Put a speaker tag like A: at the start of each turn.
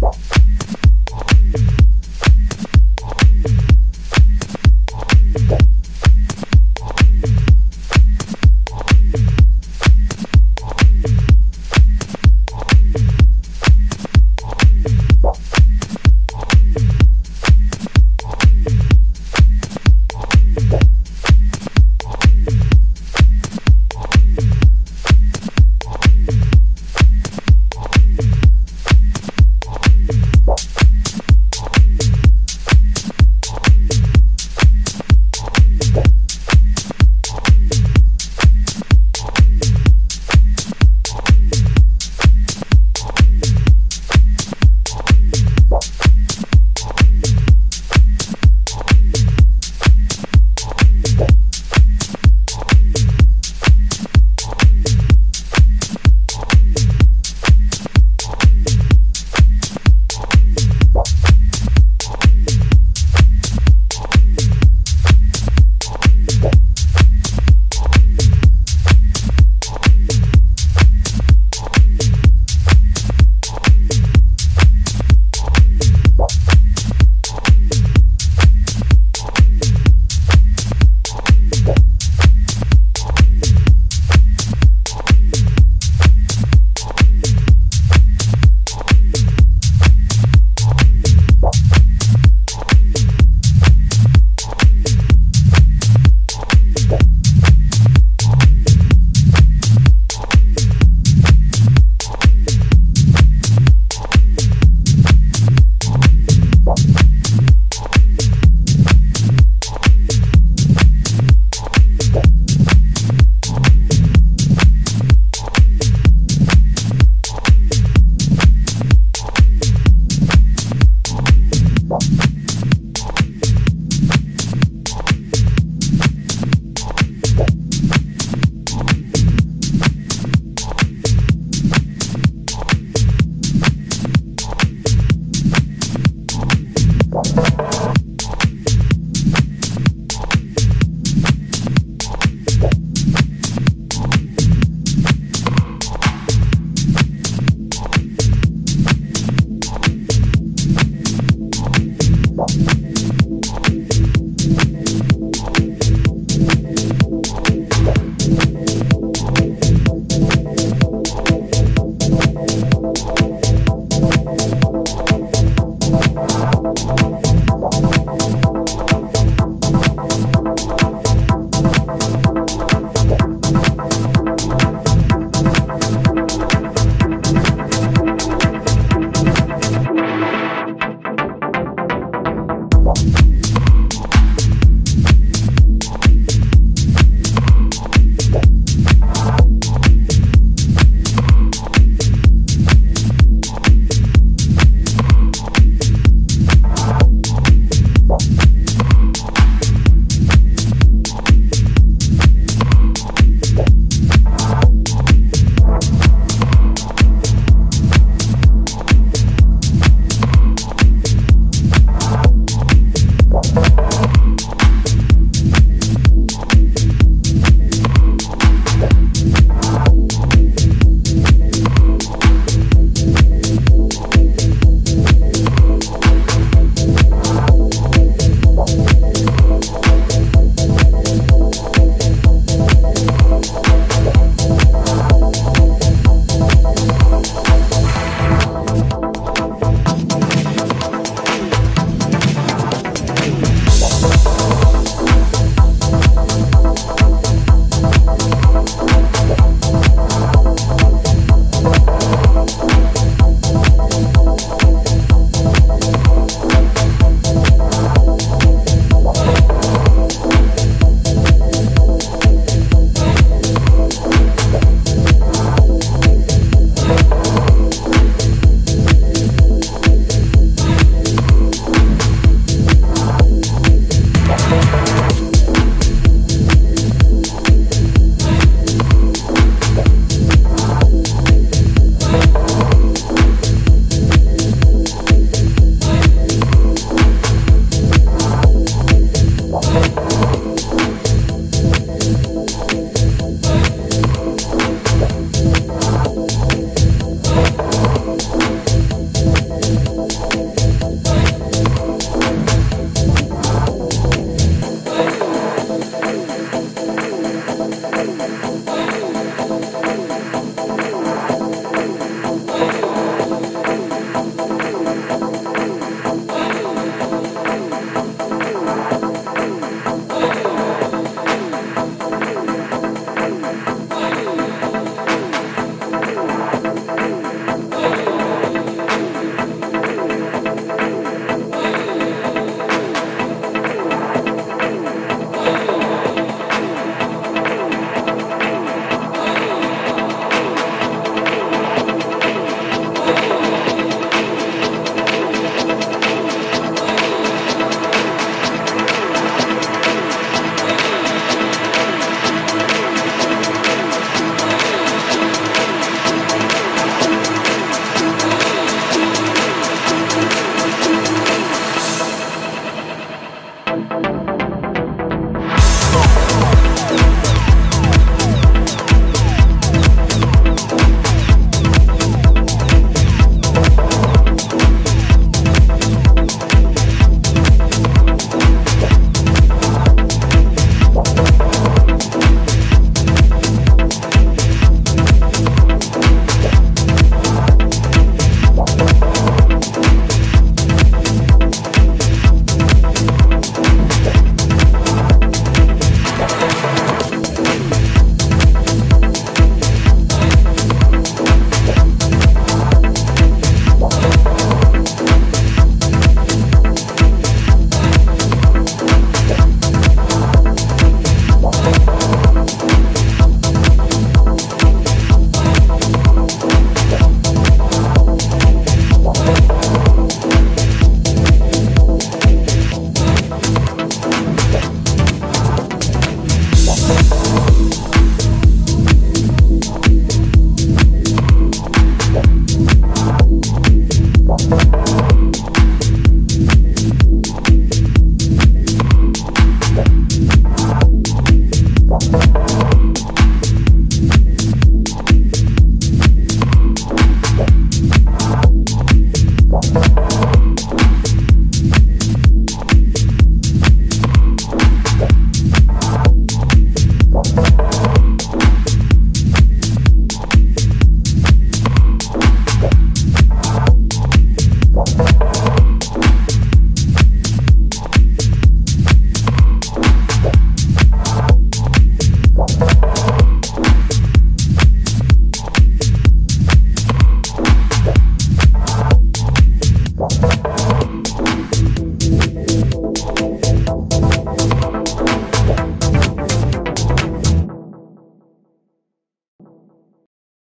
A: Bye.